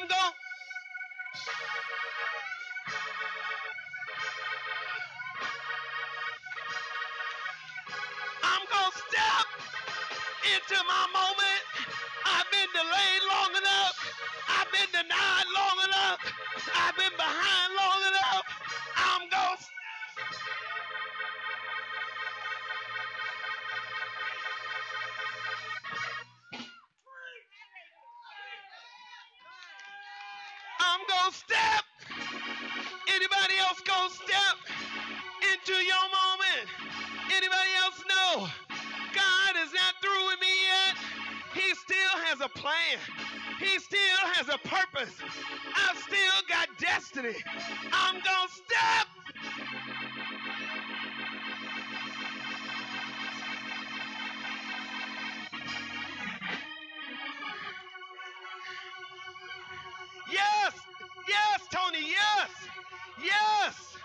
I'm going. To step into my moment. I've been delayed long enough. I've been denied long enough. I've been behind long enough. I'm going to To step. Anybody else to step into your moment? Anybody else know God is not through with me yet? He still has a plan. He still has a purpose. I've still got destiny. I'm to step. Yes, yes, Tony, yes, yes,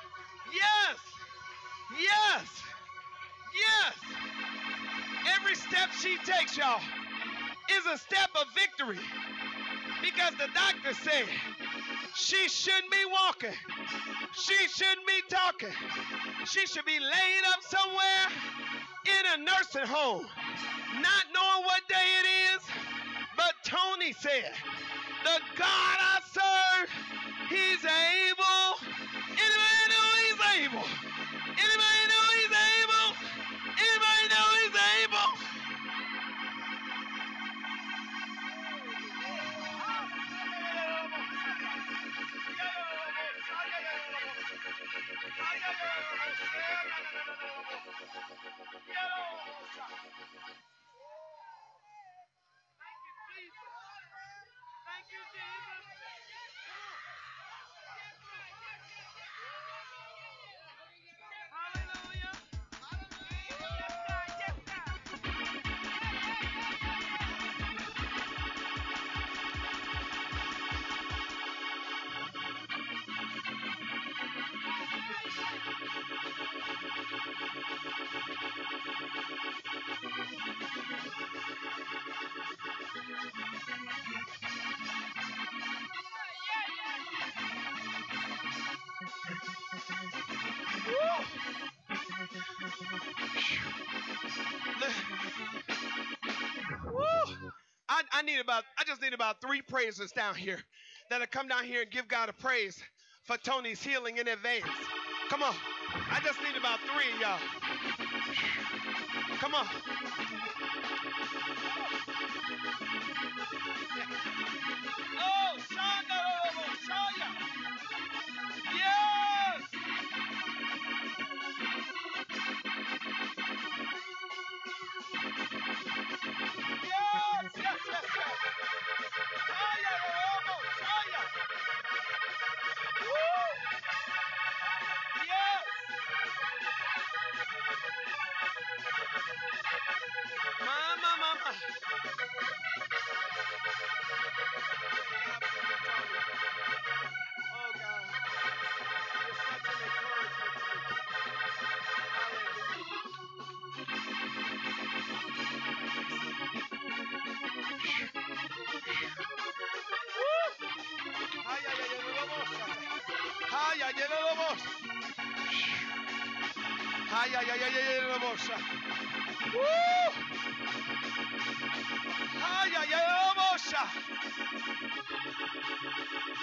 yes, yes, yes. Every step she takes, y'all, is a step of victory. Because the doctor said she shouldn't be walking, she shouldn't be talking, she should be laid up somewhere in a nursing home, not knowing what day it is. But Tony said, the God I serve, He's able. Anybody know He's able? Anybody know He's able? Anybody know He's able? I, need about I just need about three praisers down here that'll come down here and give God a praise for Tony's healing in advance. Come on. I just need about three of y'all. Come on. Oh, Mama, mama. Oh, God. You're such an encouragement to me. Hallelujah. Ay, ay, ay, ay, vamos. Ay, ay, ay, vamos. Ay, ay, ay, ay, ay, vamos. Woo.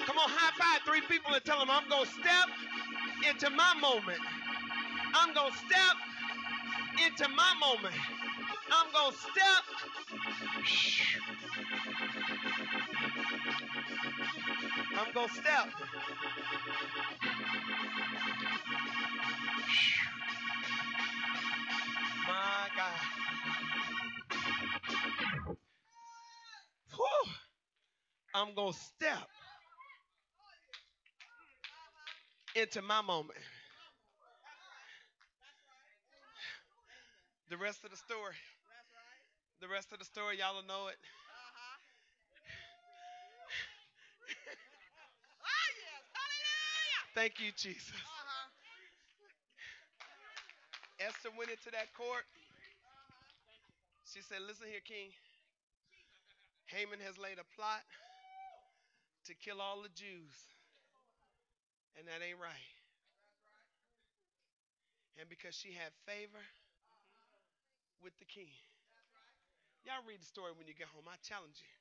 Come on, high five three people and tell them I'm going to step into my moment. I'm going to step into my moment. I'm going to step. I'm going to step. I'm going to step into my moment. The rest of the story. The rest of the story, y'all will know it. Uh-huh. Thank you, Jesus. Uh-huh. Esther went into that court. She said, Listen here, King. Haman has laid a plot to kill all the Jews. And that ain't right. And because she had favor with the king. Y'all read the story when you get home. I challenge you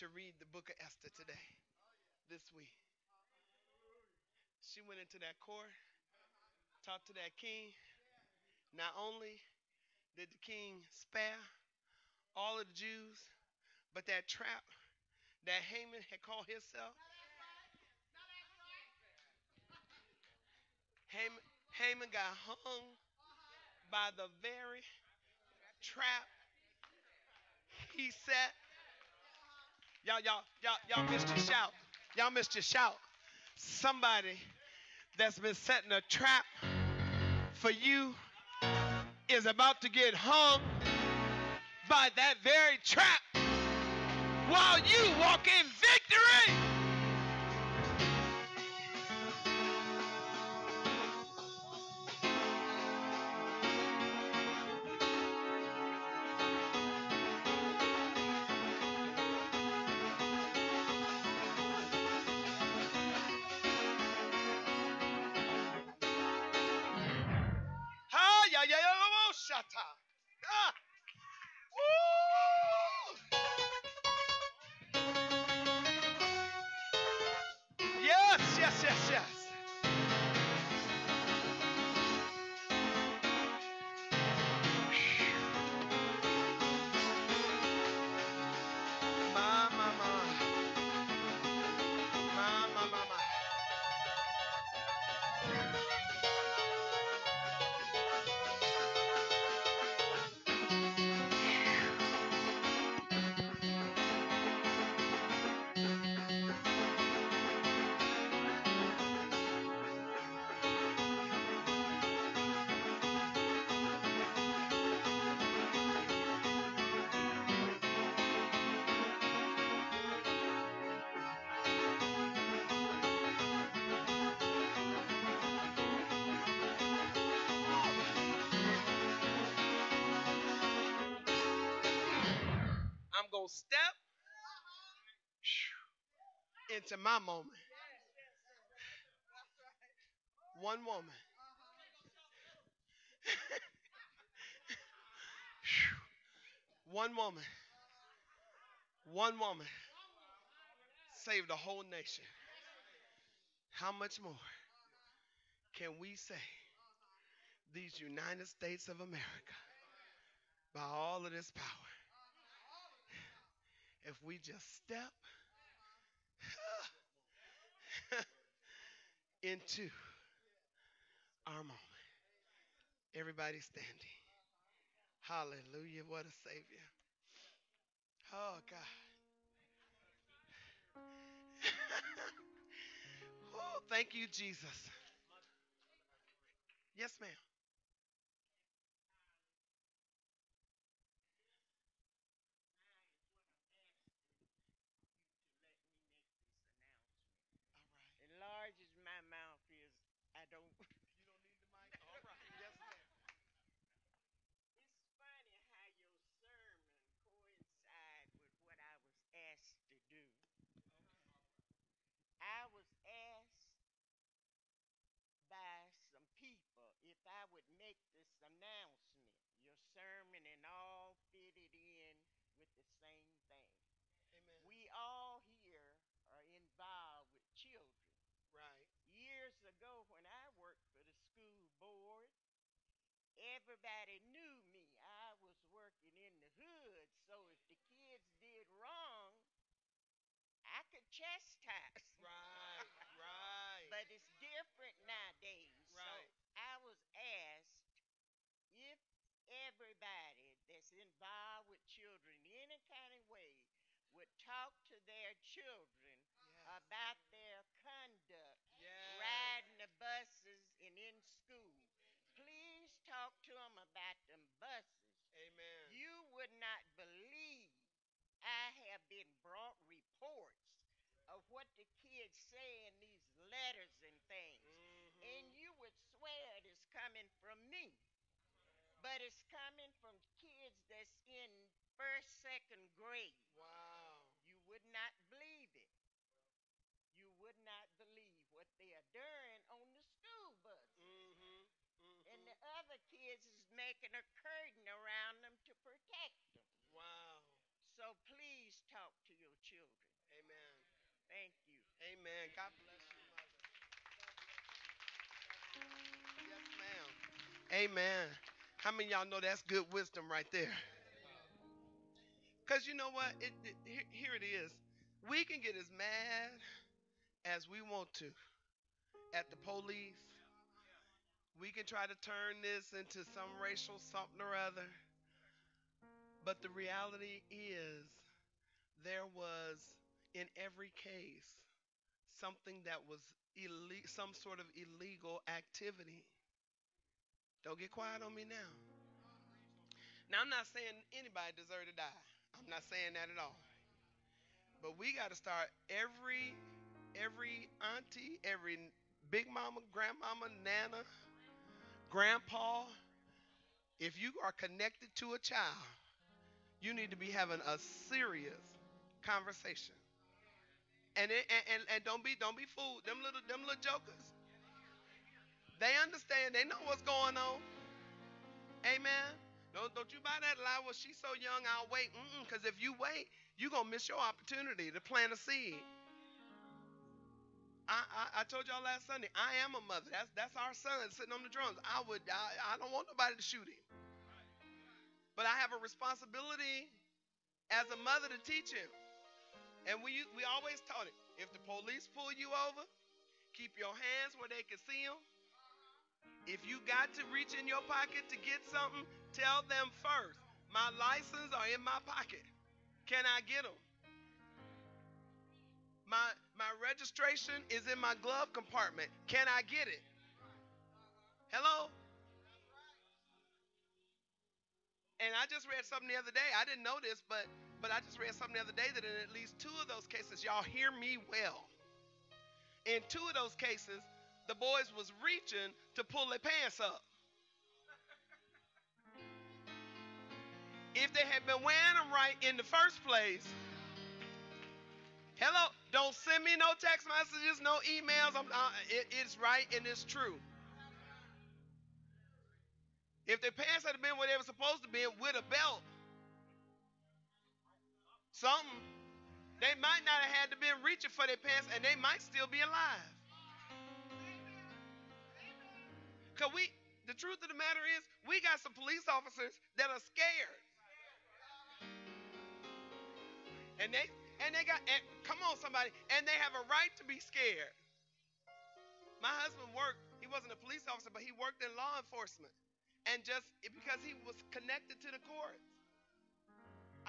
to read the book of Esther today, this week. She went into that court, talked to that king. Not only did the king spare all of the Jews, but that trap that Haman had called himself. Haman, Haman got hung by the very trap he set. Y'all, y'all, y'all, y'all missed your shout. Y'all missed your shout. Somebody that's been setting a trap for you is about to get hung by that very trap while you walk in victory. Going to step into my moment. One woman. One woman. One woman saved the whole nation. How much more can we say these United States of America by all of this power? If we just step into our moment. Everybody standing. Hallelujah. What a Savior. Oh, God. oh, thank you, Jesus. Yes, ma'am. All right. Enlarge as my mouth is, I don't. You don't need the mic? All right. Yes, ma'am. It's funny how your sermon coincide with what I was asked to do. I was asked by some people if I would make this announcement. Your sermon and all fitted in with the same thing. Amen. We all here are involved with children. Right. Years ago, when I worked for the school board, everybody knew me. I was working in the hood, so if the kids did wrong, I could chastise. Right. Right. But it's different nowadays. Right. So I was asked if everybody that's involved with children in any kind of way would talk to their children yes. about their conduct yes. riding the buses about them buses. Amen. You would not believe I have been brought reports of what the kids say in these letters and things. Mhm. And you would swear it is coming from me. But it's coming from kids that's in first, second grade. Wow. You would not believe it. there during on the school bus. Mm-hmm. And the is making a curtain around them to protect them. Wow. So please talk to your children. Amen. Thank you. Amen. God bless you, mother. Yes, ma'am. Amen. How many of y'all know that's good wisdom right there? Because you know what? It, it, here, here it is. We can get as mad as we want to at the police. We can try to turn this into some racial something or other. But the reality is, there was, in every case, something that was ille- some sort of illegal activity. Don't get quiet on me now. Now, I'm not saying anybody deserve to die. I'm not saying that at all. But we got to start every every auntie, every big mama, grandmama, nana, grandpa, if you are connected to a child, you need to be having a serious conversation. And it, and, and, and don't be don't be fooled. Them little them little jokers. They understand. They know what's going on. Amen. Don't, don't you buy that lie? Well, she's so young, I'll wait. Because if you wait, you're going to miss your opportunity to plant a seed. I, I, I told y'all last Sunday, I am a mother. That's that's our son sitting on the drums. I would I, I don't want nobody to shoot him. But I have a responsibility as a mother to teach him. And we we always taught it. If the police pull you over, keep your hands where they can see them. If you got to reach in your pocket to get something, tell them first. My license are in my pocket. Can I get them? My my registration is in my glove compartment. Can I get it? Hello? And I just read something the other day. I didn't know this, but but I just read something the other day that in at least two of those cases, y'all hear me well. In two of those cases, the boys was reaching to pull their pants up. If they had been wearing them right in the first place, hello, send me no text messages, no emails. Uh, it, it's right and it's true. If their pants had been where they were supposed to be with a belt, something, they might not have had to been reaching for their pants and they might still be alive. Because we, the truth of the matter is, we got some police officers that are scared. And they and they got and, come on somebody, and they have a right to be scared. My husband worked, he wasn't a police officer, but he worked in law enforcement. And just because he was connected to the courts.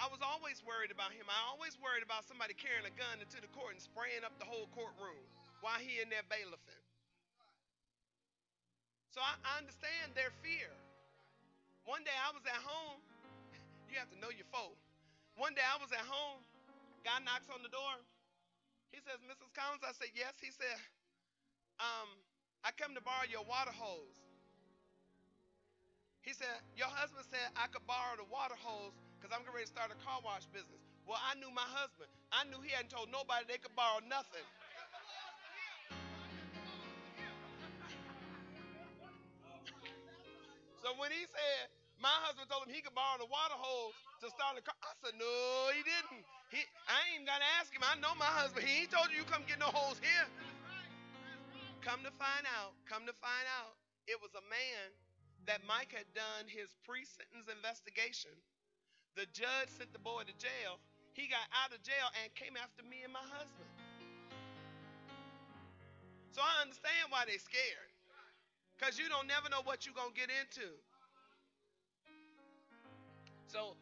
I was always worried about him. I always worried about somebody carrying a gun into the court and spraying up the whole courtroom while he in there bailiffing. So I, I understand their fear. One day I was at home. You have to know your foe. One day I was at home. Guy knocks on the door. He says, Mrs. Collins. I said, yes. He said, um, I come to borrow your water hose. He said, Your husband said I could borrow the water hose because I'm ready to start a car wash business. Well, I knew my husband. I knew he hadn't told nobody they could borrow nothing. So when he said, my husband told him he could borrow the water hose to start the car, I said, no, he didn't. He, I ain't got to ask him. I know my husband. He ain't told you you come get no holes here. Come to find out, come to find out, it was a man that Mike had done his pre-sentence investigation. The judge sent the boy to jail. He got out of jail and came after me and my husband. So I understand why they're scared. Because you don't never know what you're going to get into. So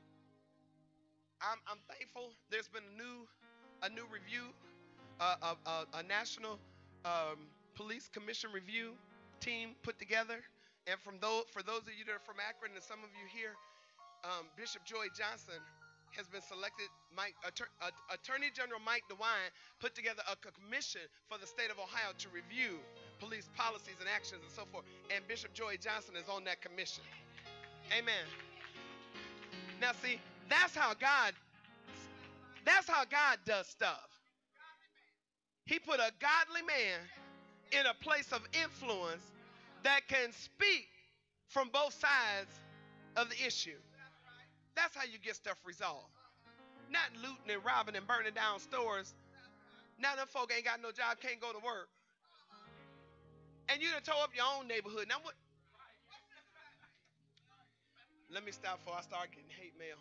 I'm, I'm thankful. There's been a new a new review, uh, a, a, a, national um, police commission review team put together. And from those, for those of you that are from Akron and some of you here, um, Bishop Joey Johnson has been selected. Mike, Attor- uh, Attorney General Mike DeWine put together a commission for the state of Ohio to review police policies and actions and so forth. And Bishop Joey Johnson is on that commission. Amen. Now see, that's how God that's how God does stuff. He put a godly man in a place of influence that can speak from both sides of the issue. That's how you get stuff resolved. Not looting and robbing and burning down stores. Now them folk ain't got no job, can't go to work. And you done tore up your own neighborhood. Now what? Let me stop before I start getting hate mail.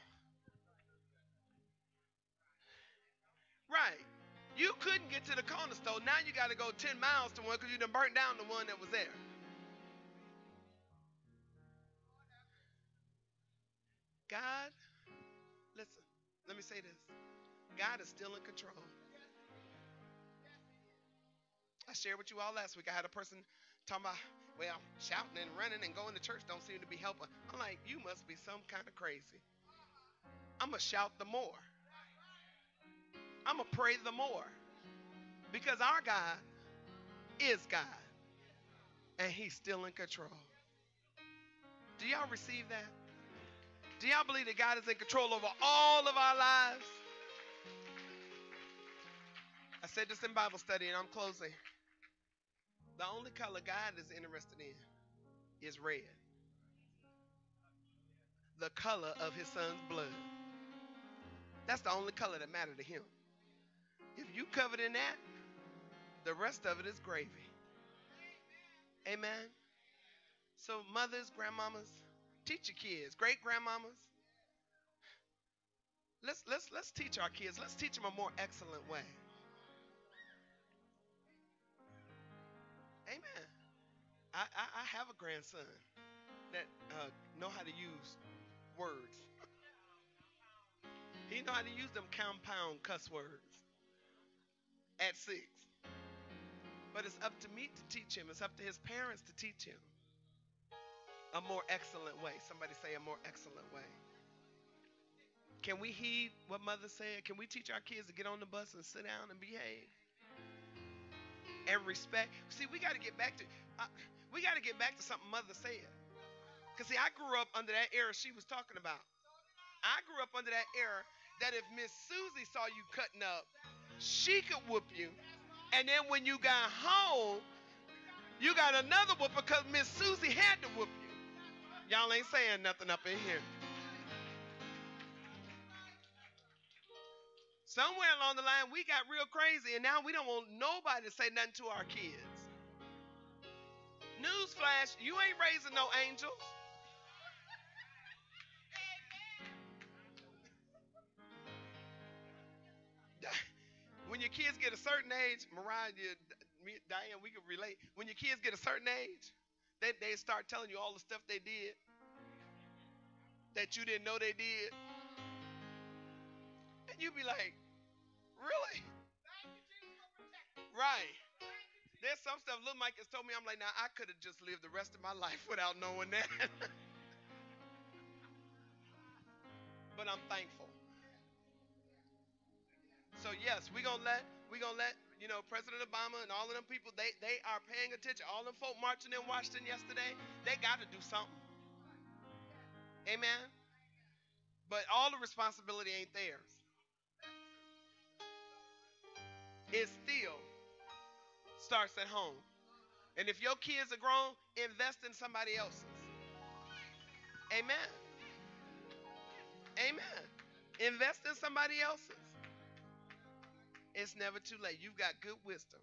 Right. You couldn't get to the corner store. Now you got to go 10 miles to one because you done burnt down the one that was there. God, listen, let me say this God is still in control. I shared with you all last week. I had a person talking about, well, shouting and running and going to church don't seem to be helping. I'm like, you must be some kind of crazy. I'm going to shout the more. I'm going to pray the more. Because our God is God. And He's still in control. Do y'all receive that? Do y'all believe that God is in control over all of our lives? I said this in Bible study, and I'm closing. The only color God is interested in is red. The color of his son's blood. That's the only color that mattered to him. If you covered in that, the rest of it is gravy. Amen. So mothers, grandmamas, Teach your kids, great grandmamas. Let's let's let's teach our kids. Let's teach them a more excellent way. Amen. I, I, I have a grandson that uh, know how to use words. he know how to use them compound cuss words at six. But it's up to me to teach him. It's up to his parents to teach him a more excellent way. Somebody say a more excellent way. Can we heed what mother said? Can we teach our kids to get on the bus and sit down and behave? And respect. See, we got to get back to uh, we got to get back to something mother said. Cause see, I grew up under that era she was talking about. I grew up under that era that if Miss Susie saw you cutting up, she could whoop you. And then when you got home, you got another whoop because Miss Susie had to whoop you. Y'all ain't saying nothing up in here. Somewhere along the line, we got real crazy, and now we don't want nobody to say nothing to our kids. Newsflash, you ain't raising no angels. When your kids get a certain age, Mariah, Diane, we can relate. When your kids get a certain age, they, they start telling you all the stuff they did that you didn't know they did. And you'd be like, really? Right. There's some stuff little Mike has told me. I'm like, now I could have just lived the rest of my life without knowing that. but I'm thankful. So yes, we're gonna let we're gonna let you know, President Obama and all of them people, they, they are paying attention. All them folk marching in Washington yesterday, they got to do something. Amen? But all the responsibility ain't theirs. It still starts at home. And if your kids are grown, invest in somebody else's. Amen. Amen. Invest in somebody else's. It's never too late. You've got good wisdom.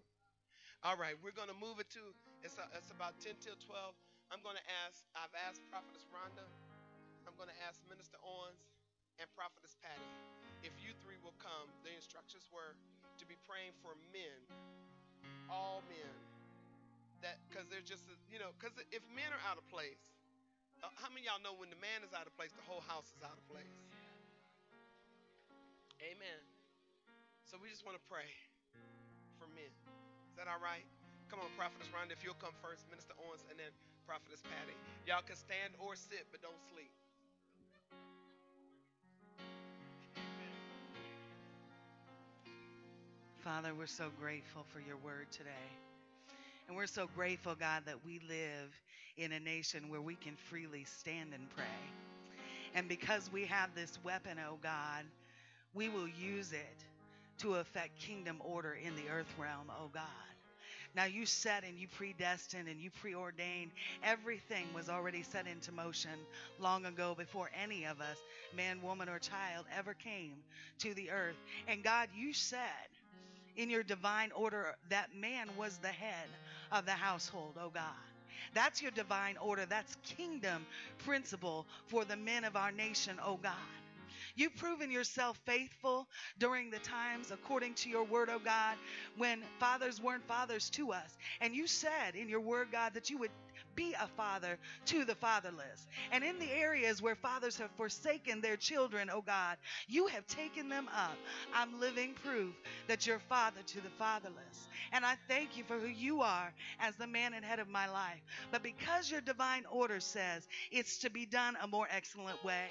All right, we're going to move it to, it's, a, it's about 10 till 12. I'm going to ask, I've asked Prophetess Rhonda, I'm going to ask Minister Owens and Prophetess Patty. If you three will come, the instructions were to be praying for men, all men. That, because they're just, you know, because if men are out of place, uh, how many y'all know when the man is out of place, the whole house is out of place? Amen. So we just want to pray for men. Is that all right? Come on, Prophetess Rhonda, if you'll come first, Minister Owens, and then Prophetess Patty. Y'all can stand or sit, but don't sleep. Father, we're so grateful for your word today. And we're so grateful, God, that we live in a nation where we can freely stand and pray. And because we have this weapon, oh God, we will use it to affect kingdom order in the earth realm, oh God. Now you set and you predestined and you preordained. Everything was already set into motion long ago before any of us, man, woman, or child, ever came to the earth. And God, you said in your divine order that man was the head of the household, oh God. That's your divine order. That's kingdom principle for the men of our nation, oh God. You've proven yourself faithful during the times, according to your word, oh God, when fathers weren't fathers to us. And you said in your word, God, that you would be a father to the fatherless. And in the areas where fathers have forsaken their children, oh God, you have taken them up. I'm living proof that you're father to the fatherless. And I thank you for who you are as the man and head of my life. But because your divine order says it's to be done a more excellent way,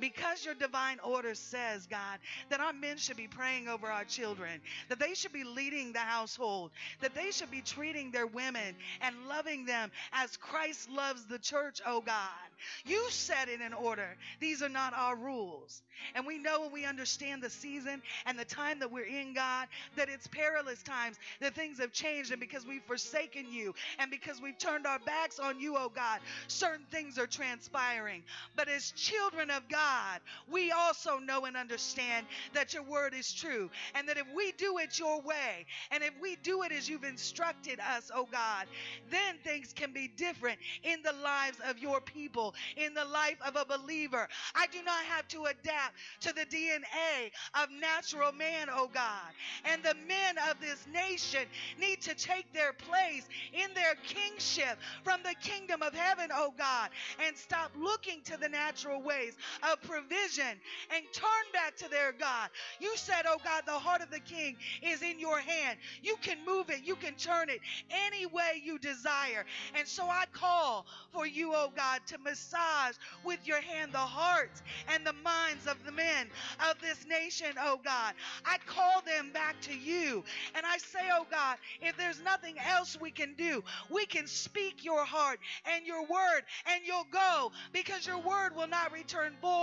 because your divine order says, God, that our men should be praying over our children, that they should be leading the household, that they should be treating their women and loving them as Christ loves the church, oh God. You set it in order. These are not our rules. And we know and we understand the season and the time that we're in, God, that it's perilous times, that things have changed, and because we've forsaken you and because we've turned our backs on you, oh God, certain things are transpiring. But as children of God, we also know and understand that your word is true, and that if we do it your way, and if we do it as you've instructed us, oh God, then things can be different in the lives of your people, in the life of a believer. I do not have to adapt to the DNA of natural man, oh God. And the men of this nation need to take their place in their kingship from the kingdom of heaven, oh God, and stop looking to the natural ways of provision and turn back to their God. You said, oh God, the heart of the king is in your hand. You can move it, you can turn it any way you desire. And so I call for you, oh God, to massage with your hand the hearts and the minds of the men of this nation, oh God. I call them back to you. And I say, oh God, if there's nothing else we can do, we can speak your heart and your word, and you'll go because your word will not return void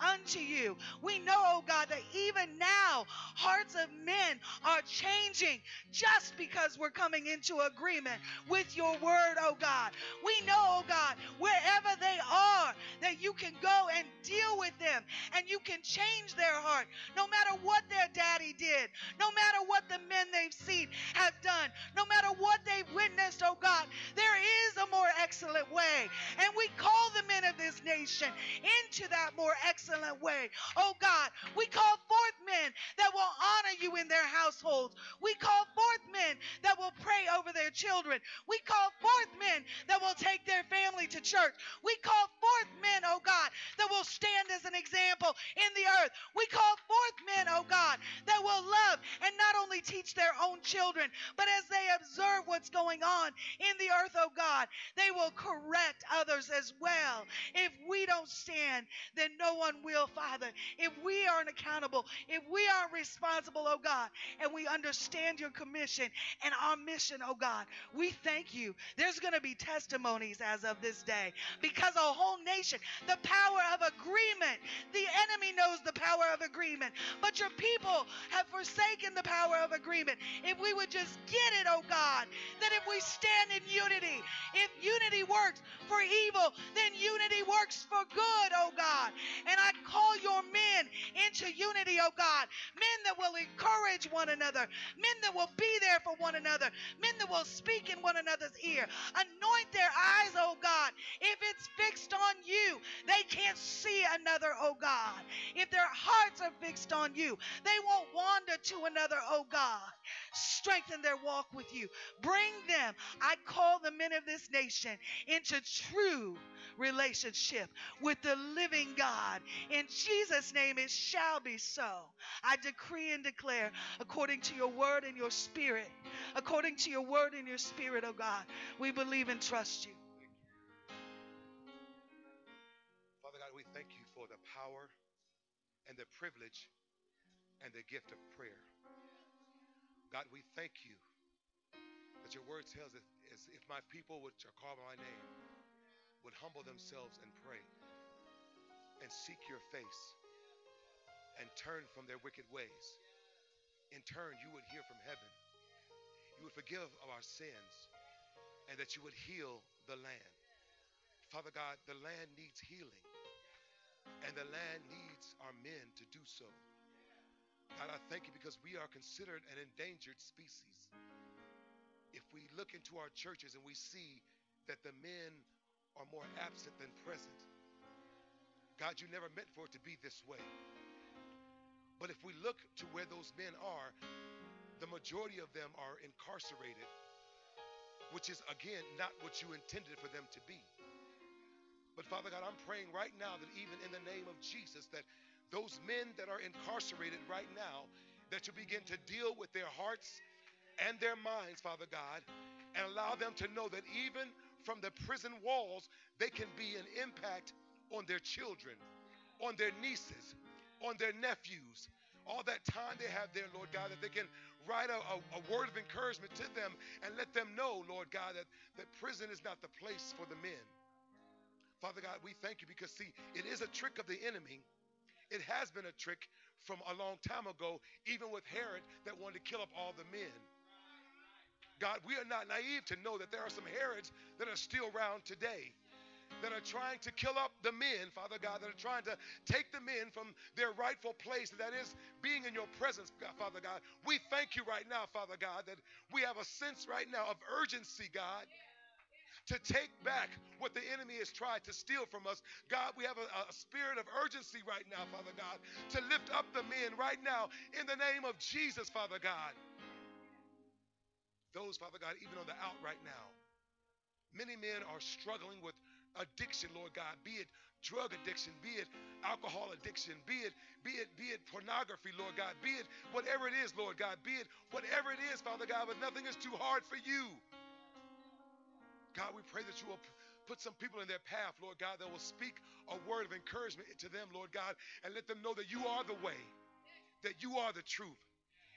unto you. We know, oh God, that even now hearts of men are changing just because we're coming into agreement with your word, oh God. We know, oh God, wherever they are, that you can go and deal with them and you can change their heart no matter what their daddy did, no matter what the men they've seen have done, no matter what they've witnessed, oh God. There is more excellent way. And we call the men of this nation into that more excellent way. Oh God, we call men that will honor you in their households. We call forth men that will pray over their children. We call forth men that will take their family to church. We call forth men, oh God, that will stand as an example in the earth. We call forth men, oh God, that will love and not only teach their own children, but as they observe what's going on in the earth, oh God, they will correct others as well. If we don't stand, then no one will, Father. If we aren't accountable, if we aren't responsible, oh God, and we understand your commission and our mission, oh God, we thank you. There's going to be testimonies as of this day because a whole nation, the power of agreement, the enemy knows the power of agreement, but your people have forsaken the power of agreement. If we would just get it, oh God, that if we stand in unity, if unity works for evil, then unity works for good, oh God. And I call your men into unity, oh God. Men that will encourage one another, men that will be there for one another, men that will speak in one another's ear. Anoint their eyes, oh God. If it's fixed on you, they can't see another, oh God. If their hearts are fixed on you, they won't wander to another, oh God. Strengthen their walk with you. Bring them, I call the men of this nation, into true relationship with the living God. In Jesus' name, it shall be so. I decree and declare, according to your word and your spirit, according to your word and your spirit, oh God, we believe and trust you. Father God, we thank you for the power and the privilege and the gift of prayer. God, we thank you that your word tells us if my people which are called by my name would humble themselves and pray and seek your face and turn from their wicked ways. In turn, you would hear from heaven. You would forgive of our sins and that you would heal the land. Father God, the land needs healing and the land needs our men to do so. God, I thank you because we are considered an endangered species. If we look into our churches and we see that the men are more absent than present, God, you never meant for it to be this way. But if we look to where those men are, the majority of them are incarcerated, which is, again, not what you intended for them to be. But Father God, I'm praying right now that even in the name of Jesus, that those men that are incarcerated right now, that you begin to deal with their hearts and their minds, Father God, and allow them to know that even from the prison walls, they can be an impact on their children, on their nieces, on their nephews. All that time they have there, Lord God, that they can write a, a, a word of encouragement to them and let them know, Lord God, that, that prison is not the place for the men. Father God, we thank you because, see, it is a trick of the enemy. It has been a trick from a long time ago, even with Herod that wanted to kill up all the men. God, we are not naive to know that there are some Herods that are still around today that are trying to kill up the men, Father God, that are trying to take the men from their rightful place, that is being in your presence, Father God. We thank you right now, Father God, that we have a sense right now of urgency, God to take back what the enemy has tried to steal from us. God, we have a, a, spirit of urgency right now, Father God, to lift up the men right now in the name of Jesus, Father God. Those, Father God, even on the out right now, many men are struggling with addiction, Lord God, be it drug addiction, be it alcohol addiction, be it, be it, be it pornography, Lord God, be it whatever it is, Lord God, be it whatever it is, Father God, but nothing is too hard for you. God, we pray that you will put some people in their path, Lord God, that will speak a word of encouragement to them, Lord God, and let them know that you are the way, that you are the truth,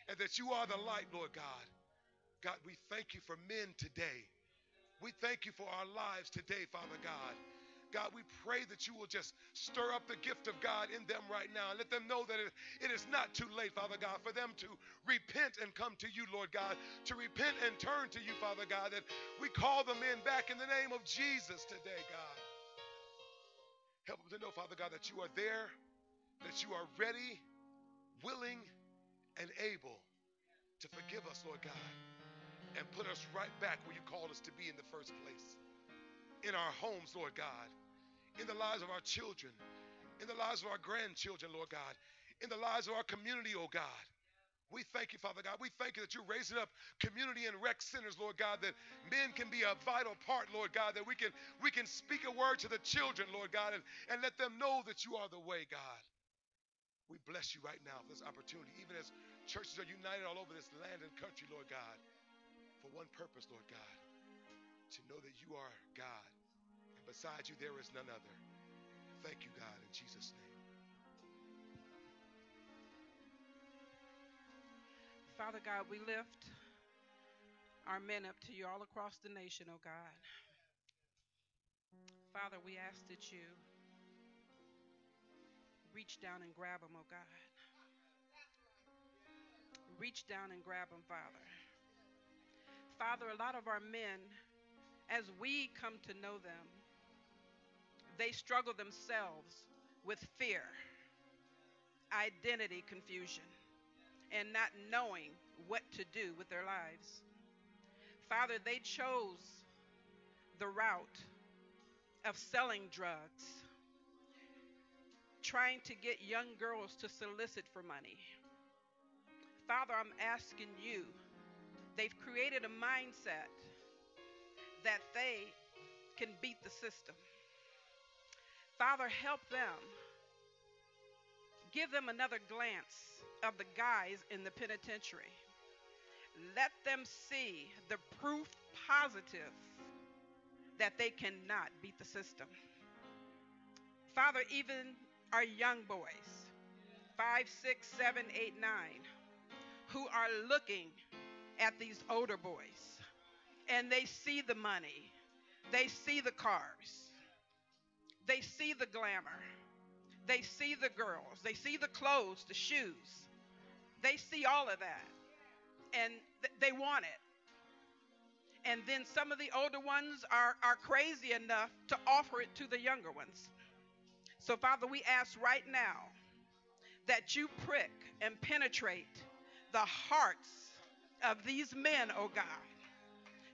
and that you are the light, Lord God. God, we thank you for men today. We thank you for our lives today, Father God. God, we pray that you will just stir up the gift of God in them right now and let them know that it, it is not too late, Father God, for them to repent and come to you, Lord God, to repent and turn to you, Father God, that we call them in back in the name of Jesus today, God. Help them to know, Father God, that you are there, that you are ready, willing, and able to forgive us, Lord God, and put us right back where you called us to be in the first place. In our homes, Lord God, in the lives of our children, in the lives of our grandchildren, Lord God, in the lives of our community, oh God. We thank you, Father God. We thank you that you're raising up community and rec centers, Lord God, that men can be a vital part, Lord God, that we can we can speak a word to the children, Lord God, and, and let them know that you are the way, God. We bless you right now for this opportunity, even as churches are united all over this land and country, Lord God, for one purpose, Lord God, to know that you are God. And besides you, there is none other. Thank you, God, in Jesus' name. Father God, we lift our men up to you all across the nation, oh God. Father, we ask that you reach down and grab them, oh God. Reach down and grab them, Father. Father, a lot of our men, as we come to know them, they struggle themselves with fear, identity confusion, and not knowing what to do with their lives. Father, they chose the route of selling drugs, trying to get young girls to solicit for money. Father, I'm asking you, they've created a mindset that they can beat the system. Father, help them. Give them another glance of the guys in the penitentiary. Let them see the proof positive that they cannot beat the system. Father, even our young boys, five, six, seven, eight, nine, who are looking at these older boys and they see the money, they see the cars, they see the glamour. They see the girls. They see the clothes, the shoes. They see all of that. And th- they want it. And then some of the older ones are, are crazy enough to offer it to the younger ones. So, Father, we ask right now that you prick and penetrate the hearts of these men, oh God.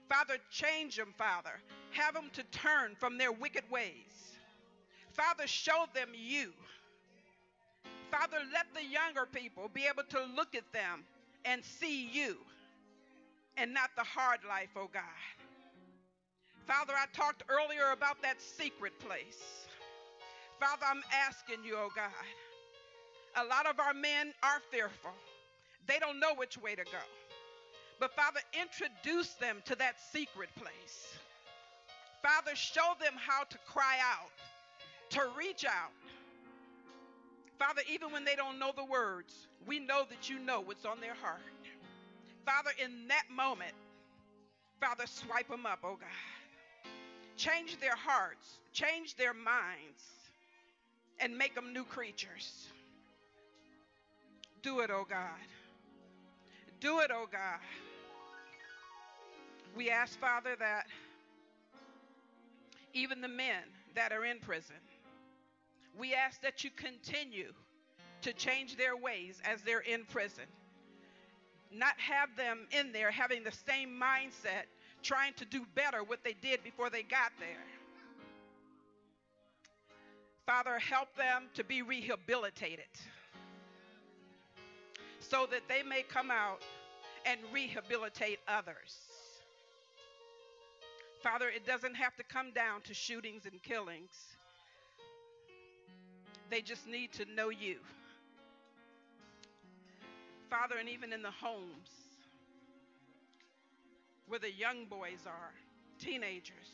Father, change them, Father. Have them to turn from their wicked ways. Father, show them you. Father, let the younger people be able to look at them and see you and not the hard life, oh God. Father, I talked earlier about that secret place. Father, I'm asking you, oh God. A lot of our men are fearful, they don't know which way to go. But Father, introduce them to that secret place. Father, show them how to cry out, to reach out. Father, even when they don't know the words, we know that you know what's on their heart. Father, in that moment, Father, swipe them up, oh God. Change their hearts, change their minds, and make them new creatures. Do it, oh God. Do it, oh God. We ask, Father, that even the men that are in prison, we ask that you continue to change their ways as they're in prison. Not have them in there having the same mindset, trying to do better what they did before they got there. Father, help them to be rehabilitated so that they may come out and rehabilitate others. Father, it doesn't have to come down to shootings and killings. They just need to know you. Father, and even in the homes where the young boys are, teenagers,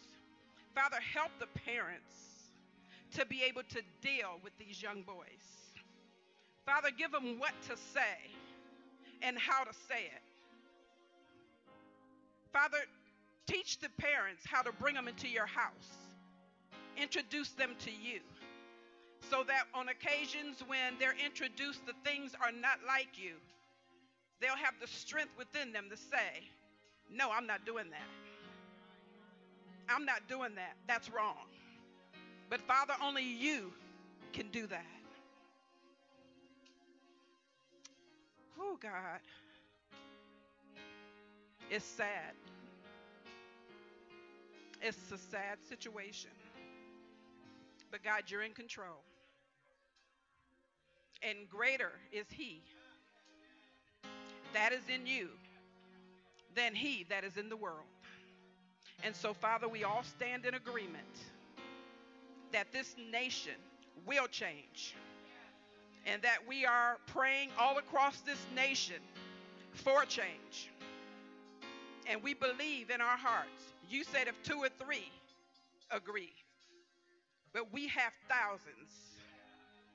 Father, help the parents to be able to deal with these young boys. Father, give them what to say and how to say it. Father, teach the parents how to bring them into your house, introduce them to you, so that on occasions when they're introduced, the things are not like you, they'll have the strength within them to say, No, I'm not doing that. I'm not doing that. That's wrong. But Father, only you can do that. Oh, God. It's sad. It's a sad situation. But God, you're in control. And greater is He that is in you than He that is in the world. And so, Father, we all stand in agreement that this nation will change and that we are praying all across this nation for change. And we believe in our hearts. You said if two or three agree, but we have thousands.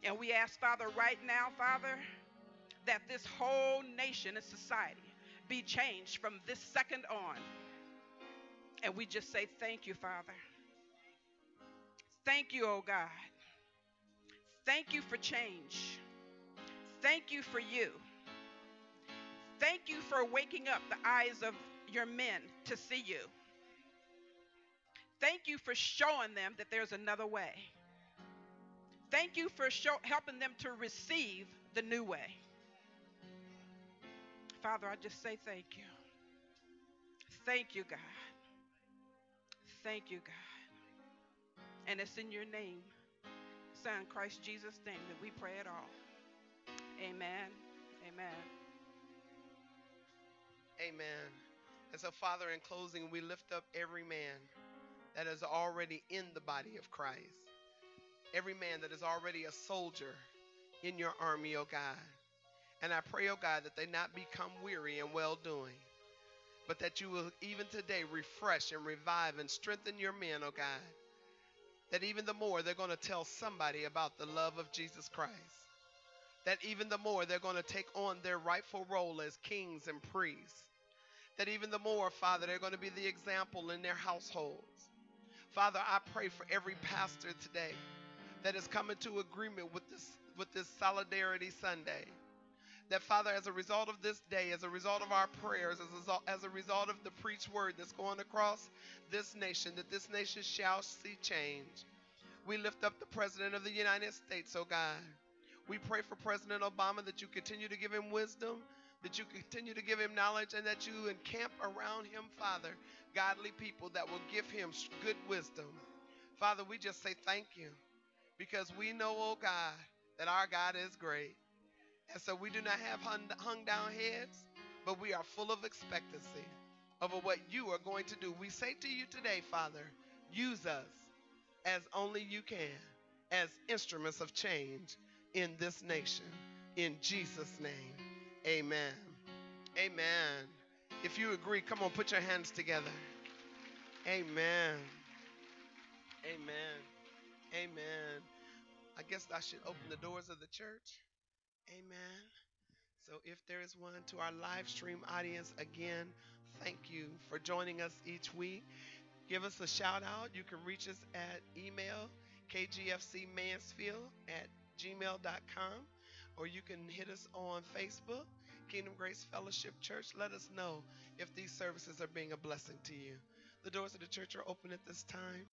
And we ask, Father, right now, Father, that this whole nation and society be changed from this second on. And we just say, Thank you, Father. Thank you, oh God. Thank you for change. Thank you for you. Thank you for waking up the eyes of your men to see you. Thank you for showing them that there's another way. Thank you for show, helping them to receive the new way. Father, I just say thank you. Thank you, God. Thank you, God. And it's in your name, Son Christ Jesus' name, that we pray it all. Amen. Amen. Amen. And so, Father, in closing, we lift up every man that is already in the body of Christ, every man that is already a soldier in your army, oh God. And I pray, oh God, that they not become weary in well doing, but that you will even today refresh and revive and strengthen your men, oh God. That even the more they're going to tell somebody about the love of Jesus Christ that even the more they're going to take on their rightful role as kings and priests. That even the more, Father, they're going to be the example in their households. Father, I pray for every pastor today that has come into agreement with this with this Solidarity Sunday. that, Father, as a result of this day, as a result of our prayers, as a, result, as a result of the preached word that's going across this nation, that this nation shall see change. We lift up the President of the United States, oh God. We pray for President Obama that you continue to give him wisdom, that you continue to give him knowledge, and that you encamp around him, Father, godly people that will give him good wisdom. Father, we just say thank you because we know, oh God, that our God is great. And so we do not have hung, hung down heads, but we are full of expectancy over what you are going to do. We say to you today, Father, use us as only you can, as instruments of change in this nation. In Jesus' name, amen. Amen. If you agree, come on, put your hands together. Amen. Amen. Amen. I guess I should open the doors of the church. Amen. So if there is one to our live stream audience, again, thank you for joining us each week. Give us a shout out. You can reach us at email kgfcmansfield at gmail.com or you can hit us on Facebook, Kingdom Grace Fellowship Church. Let us know if these services are being a blessing to you. The doors of the church are open at this time.